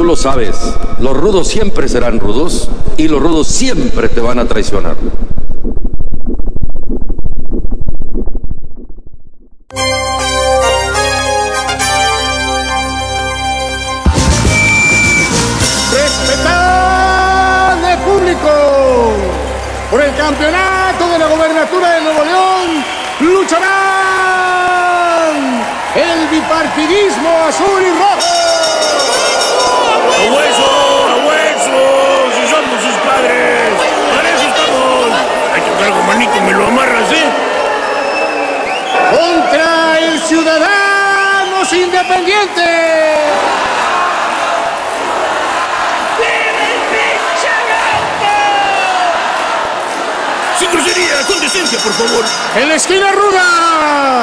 Tú lo sabes, los rudos siempre serán rudos y los rudos siempre te van a traicionar. Respetable público, por el campeonato de la gobernatura de Nuevo León lucharán el bipartidismo azul y rojo. Ciudadanos Independientes. ¡Sin grosería! ¡Con decencia, por favor! En la esquina ruda.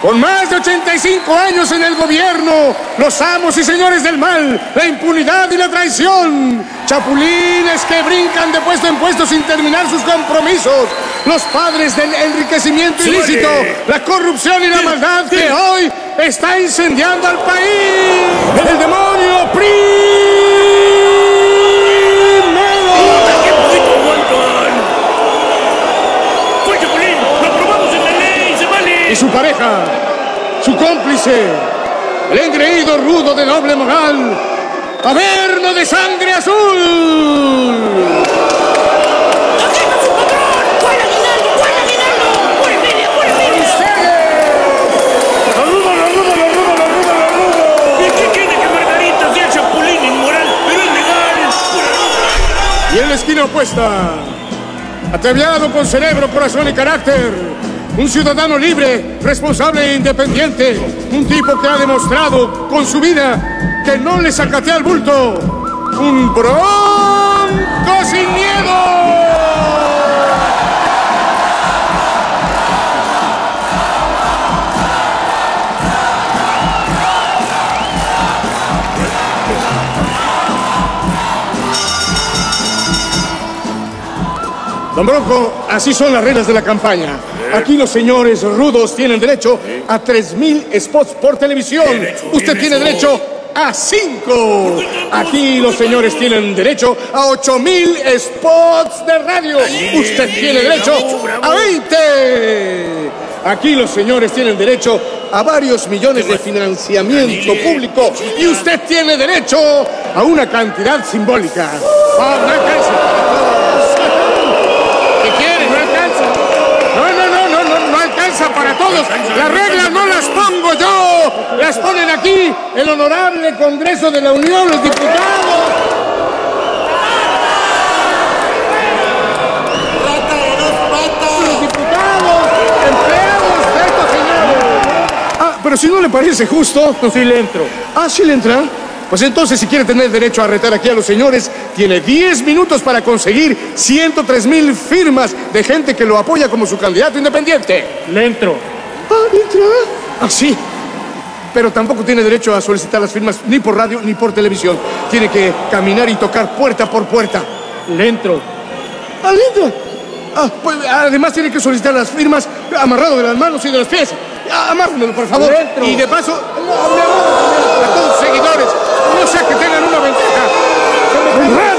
Con más de 85 años en el gobierno, los amos y señores del mal, la impunidad y la traición, chapulines que brincan de puesto en puesto sin terminar sus compromisos, los padres del enriquecimiento ilícito, la corrupción y la maldad que hoy está incendiando al país. El demonio primero. Su pareja, su cómplice, el engreído rudo de noble moral, Averno de sangre azul. ¿Y en la esquina opuesta, ataviado con cerebro, corazón y carácter, un ciudadano libre, responsable e independiente, un tipo que ha demostrado con su vida que no le sacatea al bulto, un bronco sin miedo. Don Bronco, así son las reglas de la campaña. Aquí los señores rudos tienen derecho a 3.000 spots por televisión. Usted tiene derecho a 5. Aquí los señores tienen derecho a 8.000 spots de radio. Usted tiene derecho a 20. Aquí los señores tienen derecho a varios millones de financiamiento público. Y usted tiene derecho a una cantidad simbólica. Ah, no alcanza para todos. ¿Qué quiere? No alcanza. No, no, no, no, no, no alcanza para todos. Las reglas no las pongo yo. Las ponen aquí el honorable Congreso de la Unión, los diputados. Los diputados, empleados de estos señores. Ah, pero si no le parece justo. Sí le entro. Ah, sí le entra. Pues entonces, si quiere tener derecho a retar aquí a los señores, tiene 10 minutos para conseguir 103 mil firmas de gente que lo apoya como su candidato independiente. Le entro. Ah, entra. Ah, sí. Pero tampoco tiene derecho a solicitar las firmas ni por radio ni por televisión. Tiene que caminar y tocar puerta por puerta. Le entro. Ah, le. Ah, pues además tiene que solicitar las firmas amarrado de las manos y de los pies. Ah, Amárrenmelo, por favor. Y de paso, no, a todos sus seguidores. No sea que tengan una ventaja.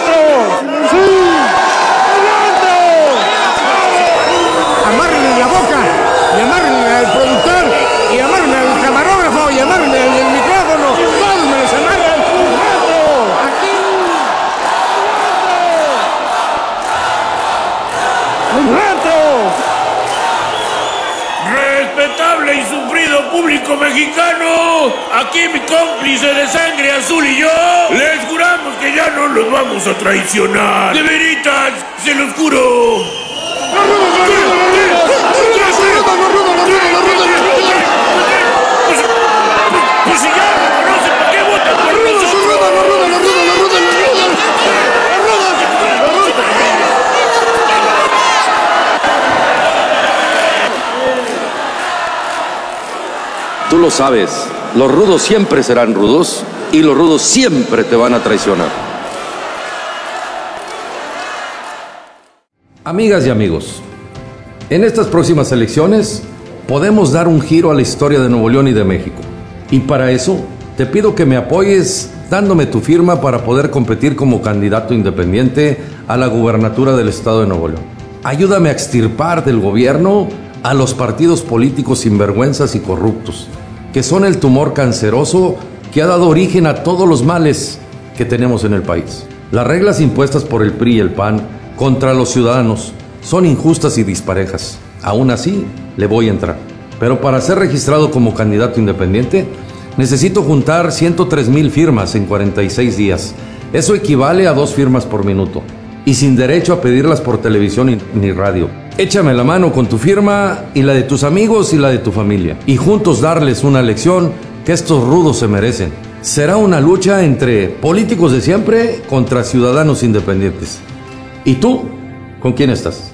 Respetable y sufrido público mexicano, aquí mi cómplice de sangre azul y yo les juramos que ya no los vamos a traicionar. De veritas, se los juro. Pues si ya me conocen, ¿para qué votan por nosotros? Tú lo sabes, los rudos siempre serán rudos y los rudos siempre te van a traicionar. Amigas y amigos, en estas próximas elecciones podemos dar un giro a la historia de Nuevo León y de México. Y para eso te pido que me apoyes dándome tu firma para poder competir como candidato independiente a la gubernatura del estado de Nuevo León. Ayúdame a extirpar del gobierno a los partidos políticos sinvergüenzas y corruptos, que son el tumor canceroso que ha dado origen a todos los males que tenemos en el país. Las reglas impuestas por el PRI y el PAN contra los ciudadanos son injustas y disparejas. Aún así, le voy a entrar. Pero para ser registrado como candidato independiente, Necesito juntar 103 mil firmas en 46 días. Eso equivale a dos firmas por minuto. Y sin derecho a pedirlas por televisión ni radio. Échame la mano con tu firma y la de tus amigos y la de tu familia. Y juntos darles una lección que estos rudos se merecen. Será una lucha entre políticos de siempre contra ciudadanos independientes. ¿Y tú? ¿Con quién estás?